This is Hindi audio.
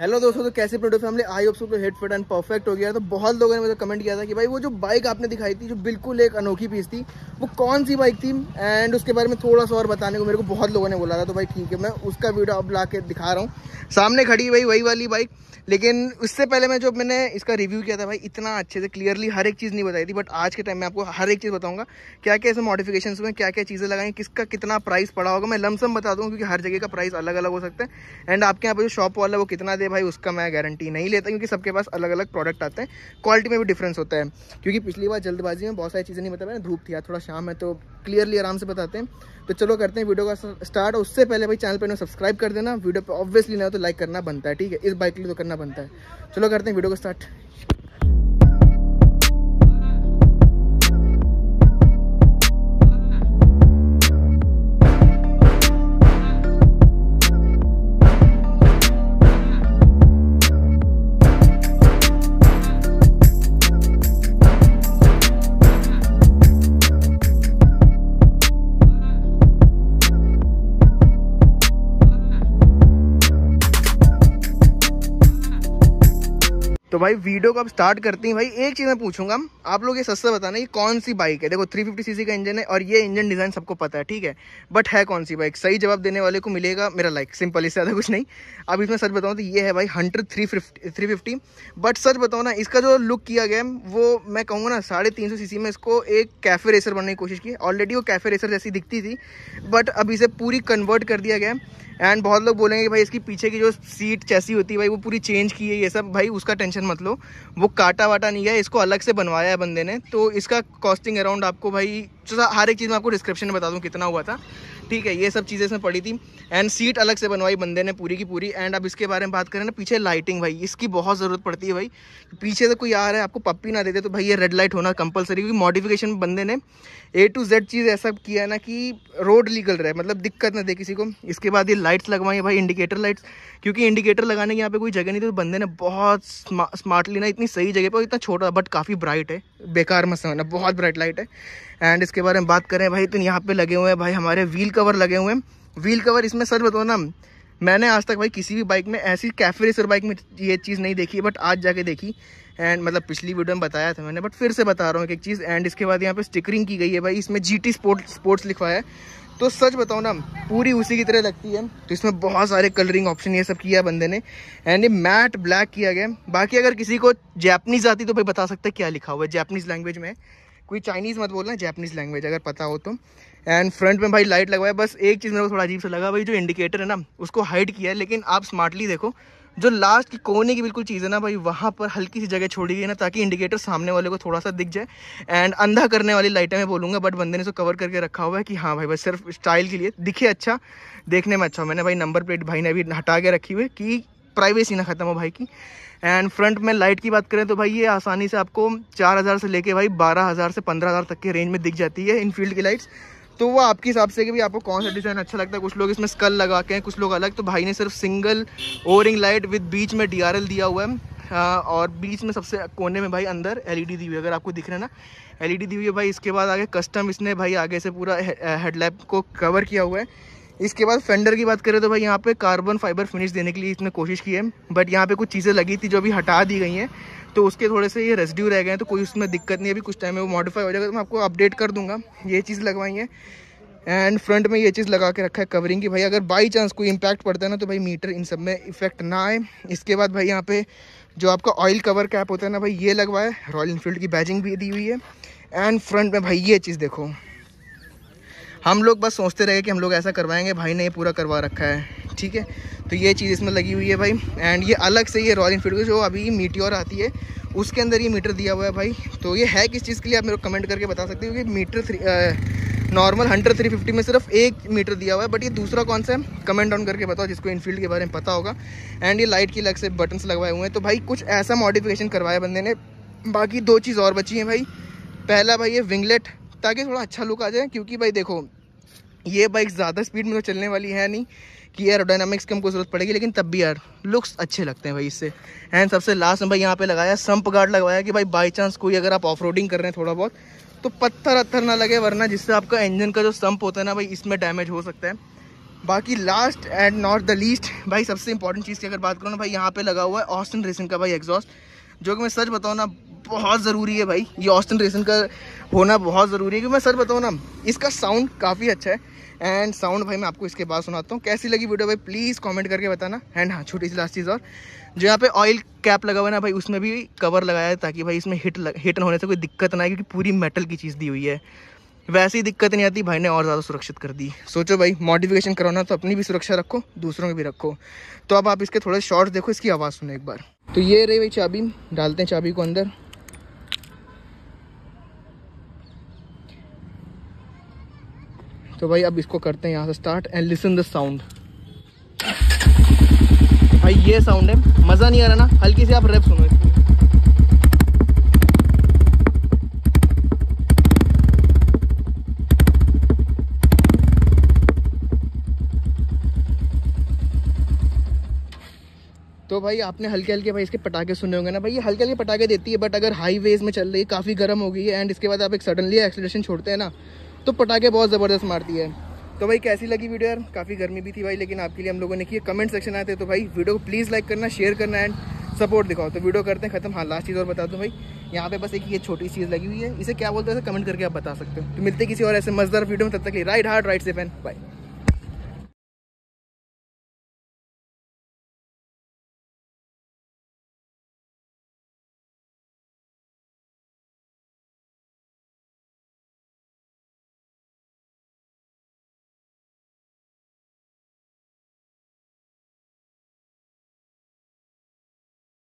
हेलो दोस्तों तो कैसे प्रोडक्ट फैमिली आई होप सबको हेड फिट एंड परफेक्ट हो गया तो बहुत लोगों ने मुझे कमेंट किया था कि भाई, वो जो बाइक आपने दिखाई थी, जो बिल्कुल एक अनोखी पीस थी, वो कौन सी बाइक थी? एंड उसके बारे में थोड़ा सा और बताने को मेरे को बहुत लोगों ने बोला था तो भाई ठीक है, मैं उसका वीडियो अब ला दिखा रहा हूँ। सामने खड़ी भाई, वही वाली बाइक लेकिन उससे पहले मैं जब मैंने इसका रिव्यू किया था भाई, इतना अच्छे से क्लियरली हर एक चीज़ नहीं बताई थी बट आज के टाइम में आपको हर एक चीज़ बताऊँगा। क्या क्या इसमें मॉडिफिकेशन हुए क्या क्या चीज़ें लगाएँ किसका कितना प्राइस पड़ा होगा, मैं लमसम बता दूँ, क्योंकि हर जगह का प्राइस अलग अलग हो सकता है। एंड आपके यहाँ पर जो शॉप वाला वो कितना दे भाई, उसका मैं गारंटी नहीं लेता क्योंकि सबके पास अलग अलग प्रोडक्ट आते हैं। क्वालिटी में भी डिफरेंस होता है। क्योंकि पिछली बार जल्दबाजी में बहुत सारी चीज़ें नहीं बताया धूप थी थोड़ा शाम है तो क्लियरली आराम से बताते हैं। तो चलो करते हैं वीडियो का स्टार्ट उससे पहले भाई चैनल पर सब्सक्राइब कर देना। वीडियो पर ऑब्वियसली ना तो लाइक करना बनता है, ठीक है? इस बाइक के लिए तो करना बनता है। चलो करते हैं वीडियो को स्टार्ट तो भाई, वीडियो को अब स्टार्ट करते हैं। भाई, एक चीज़ मैं पूछूँगा, आप लोग ये सस्ता बताना, ये कौन सी बाइक है? देखो 350 सीसी का इंजन है और ये इंजन डिज़ाइन सबको पता है, ठीक है? बट है कौन सी बाइक सही जवाब देने वाले को मिलेगा मेरा लाइक सिंपल इससे ज़्यादा कुछ नहीं। अब इसमें सच बताऊँ तो ये है भाई हंड्रेड थ्री फिफ्टी बट सच बताओ ना, इसका जो लुक किया गया वो मैं कहूँगा ना, साढ़े तीन सौ में इसको एक कैफ़े रेसर बनने की कोशिश की ऑलरेडी वो कैफ़े रेसर जैसी दिखती थी बट अब इसे पूरी कन्वर्ट कर दिया गया एंड बहुत लोग बोलेंगे भाई, इसकी पीछे की जो सीट चैसी होती है, भाई, वो पूरी चेंज की है ये सब। भाई, उसका टेंशन मत लो। वो काटा वाटा नहीं है इसको अलग से बनवाया है बंदे ने। तो इसका कॉस्टिंग अराउंड आपको भाई हर एक चीज़ में आपको डिस्क्रिप्शन में बता दूँ कितना हुआ था। ठीक है, ये सब चीज़ें इसमें पड़ी थी। एंड सीट अलग से बनवाई बंदे ने पूरी की पूरी। एंड अब इसके बारे में बात करें ना, पीछे लाइटिंग भाई, इसकी बहुत ज़रूरत पड़ती है भाई। पीछे से कोई आ रहा है, आपको पप्पी ना देते तो भाई ये रेड लाइट होना कंपलसरी क्योंकि मॉडिफिकेशन बंदे ने ए टू जेड चीज़ ऐसा किया है ना कि रोड लीगल रहे मतलब दिक्कत ना दे किसी को। इसके बाद ये लाइट्स लगवाई भाई इंडिकेटर लाइट्स क्योंकि इंडिकेटर लगाने की यहाँ पे कोई जगह नहीं थी तो बंदे ने बहुत स्मार्टली ना इतनी सही जगह पर इतना छोटा बट काफ़ी ब्राइट है। बेकार मत समझना बहुत ब्राइट लाइट है। एंड इसके बारे में बात करें भाई तो यहाँ पे लगे हुए हैं, भाई, हमारे व्हील कवर लगे हुए हैं। व्हील कवर इसमें सर बताओ ना, मैंने आज तक भाई किसी भी बाइक में ऐसी कैफ़े रेसर बाइक में ये चीज़ नहीं देखी बट आज जाके देखी। एंड मतलब पिछली वीडियो में बताया था मैंने बट फिर से बता रहा हूँ एक चीज़। एंड इसके बाद यहाँ पे स्टिकरिंग की गई है भाई, इसमें जी टी स्पोर्ट स्पोर्ट्स लिखवाया है। तो सच बताओ ना, पूरी उसी की तरह लगती है। तो इसमें बहुत सारे कलरिंग ऑप्शन ये सब किया बंदे ने। एंड ये मैट ब्लैक किया गया। बाकी अगर किसी को जैपनीज आती तो भाई बता सकते हैं क्या लिखा हुआ है जैपनीज लैंग्वेज में। कोई चाइनीज़ मत बोलना जैपनीज लैंग्वेज अगर पता हो तो। एंड फ्रंट में भाई लाइट लगवाया। बस एक चीज़ मेरे को थोड़ा अजीब से लगा, भाई जो इंडिकेटर है ना, उसको हाइड किया है। लेकिन आप स्मार्टली देखो जो लास्ट की कोने की बिल्कुल चीज़ है ना भाई, वहाँ पर हल्की सी जगह छोड़ी गई ना, ताकि इंडिकेटर सामने वाले को थोड़ा सा दिख जाए। एंड अंधा करने वाली लाइटें मैं बोलूँगा बट बंदे ने इसको कवर करके रखा हुआ है कि हाँ भाई, बस सिर्फ़ स्टाइल के लिए दिखे अच्छा देखने में अच्छा मैंने भाई नंबर प्लेट भाई ने अभी हटा के रखी हुई कि प्राइवेसी ना ख़त्म हो भाई की। एंड फ्रंट में लाइट की बात करें तो भाई ये आसानी से आपको चार हज़ार से लेके भाई बारह हज़ार से पंद्रह हज़ार तक के रेंज में दिख जाती है इन फ़ील्ड की लाइट्स तो वो आपके हिसाब से कि भी आपको कौन सा डिज़ाइन अच्छा लगता है? कुछ लोग इसमें स्कल लगा के हैं, कुछ लोग अलग। तो भाई ने सिर्फ़ single O ring light with बीच में डीआरएल दिया हुआ है। और बीच में सबसे कोने में भाई अंदर एलईडी दी हुई है। अगर आपको दिख रहा है ना एलईडी दी हुई है भाई। इसके बाद आगे कस्टम इसने भाई आगे से पूरा हेडलैम्प को कवर किया हुआ है। इसके बाद फेंडर की बात करें तो भाई यहाँ पे कार्बन फाइबर फिनिश देने के लिए इसने कोशिश की है बट यहाँ पे कुछ चीज़ें लगी थी जो अभी हटा दी गई हैं तो उसके थोड़े से ये रेसिड्यू रह गए हैं तो कोई उसमें दिक्कत नहीं अभी कुछ टाइम में वो मॉडिफाई हो जाएगा तो मैं आपको अपडेट कर दूँगा। ये चीज़ लगवाई है एंड फ्रंट में ये चीज़ लगा के रखा है कवरिंग की। भाई अगर बाई चांस कोई इम्पैक्ट पड़ता है ना तो भाई मीटर इन सब में इफ़ेक्ट ना आए। इसके बाद भाई यहाँ पे जो आपका ऑयल कवर कैप होता है ना, भाई ये लगवाए रॉयल इनफील्ड की बैजिंग भी दी हुई है एंड फ्रंट में भाई ये चीज़ देखो। हम लोग बस सोचते रहे कि हम लोग ऐसा करवाएँगे, भाई ने ये पूरा करवा रखा है, ठीक है? तो ये चीज़ इसमें लगी हुई है भाई एंड ये अलग से ये रॉयल इनफील्ड जो अभी मीटियोर आती है, उसके अंदर ये मीटर दिया हुआ है भाई। तो ये है किस चीज़ के लिए? आप मेरे को कमेंट करके बता सकते हो कि meter three normal hundred three fifty में सिर्फ़ एक मीटर दिया हुआ है बट ये दूसरा कौन सा है? कमेंट डाउन करके बताओ, जिसको इनफील्ड के बारे में पता होगा। एंड ये लाइट की अलग से बटन्स लगवाए हुए हैं। तो भाई कुछ ऐसा मॉडिफिकेशन करवाया बंदे ने। बाकी दो चीज़ और बची हैं भाई। पहला भाई ये विंगलेट ताकि थोड़ा अच्छा लुक आ जाए, क्योंकि भाई देखो ये बाइक ज़्यादा स्पीड में तो चलने वाली है नहीं कि एरोडाइनमिक्स की हमको ज़रूरत पड़ेगी, लेकिन तब भी यार लुक्स अच्छे लगते हैं भाई इससे। एंड सबसे लास्ट में भाई यहाँ पे लगाया संप गार्ड लगवाया कि भाई बाई चांस कोई अगर आप ऑफ़ कर रहे हैं थोड़ा बहुत तो पत्थर अत्थर ना लगे, वरना जिससे आपका इंजन का जो संप होता है ना भाई, इसमें डैमेज हो सकता है। बाकी last and not the least भाई सबसे इंपॉर्टेंट चीज़ की अगर बात करूँ ना भाई, यहाँ पे लगा हुआ है ऑस्टन रेसिंग का भाई एग्जॉस्ट जो कि मैं सच बताऊँ ना बहुत ज़रूरी है भाई। ये ऑस्टन रेसिंग का होना बहुत ज़रूरी है क्योंकि मैं सर बताऊँ ना इसका साउंड काफ़ी अच्छा है। एंड साउंड भाई मैं आपको इसके बाद सुनाता हूँ। कैसी लगी वीडियो भाई? प्लीज़ कमेंट करके बताना। एंड हाँ छोटी सी लास्ट चीज़ और। जो यहाँ पे ऑयल कैप लगा हुआ है ना भाई उसमें भी कवर लगाया है ताकि भाई इसमें हिट लग, हिट होने से कोई दिक्कत ना आए क्योंकि पूरी मेटल की चीज़ दी हुई है। वैसे ही दिक्कत नहीं आती भाई ने और ज़्यादा सुरक्षित कर दी। सोचो भाई मॉडिफिकेशन कराना तो अपनी भी सुरक्षा रखो दूसरों की भी रखो। तो अब आप इसके थोड़े शॉर्ट्स देखो इसकी आवाज़ सुनो एक बार। तो ये रही भाई चाबी डालते हैं चाबी को अंदर। तो भाई अब इसको करते हैं यहाँ से start and listen the sound भाई ये साउंड है। मज़ा नहीं आ रहा ना? हल्की से आप रेप सुनो इसकी। तो भाई आपने हल्के हल्के भाई इसके पटाखे सुने होंगे ना? भाई ये हल्के हल्के पटाखे देती है बट अगर हाई वेज में चल रही है, काफ़ी गर्म हो गई है एंड इसके बाद आप एक सडनली एक्सलेशन छोड़ते हैं ना तो पटाखे बहुत ज़बरदस्त मारती है। तो भाई कैसी लगी वीडियो यार? काफ़ी गर्मी भी थी भाई, लेकिन आपके लिए हम लोगों ने किए कमेंट सेक्शन आए थे तो भाई वीडियो को प्लीज़ लाइक करना शेयर करना एंड सपोर्ट दिखाओ। तो वीडियो करते हैं, खत्म। हाँ लास्ट चीज़ और बता दूँ भाई, यहाँ पे बस एक ये छोटी चीज़ लगी हुई है। इसे क्या बोलते हैं? कमेंट करके आप बता सकते हो। तो मिलते किसी और ऐसे मजदार वीडियो में। तब तक राइट हार्ट राइट से पेन बाय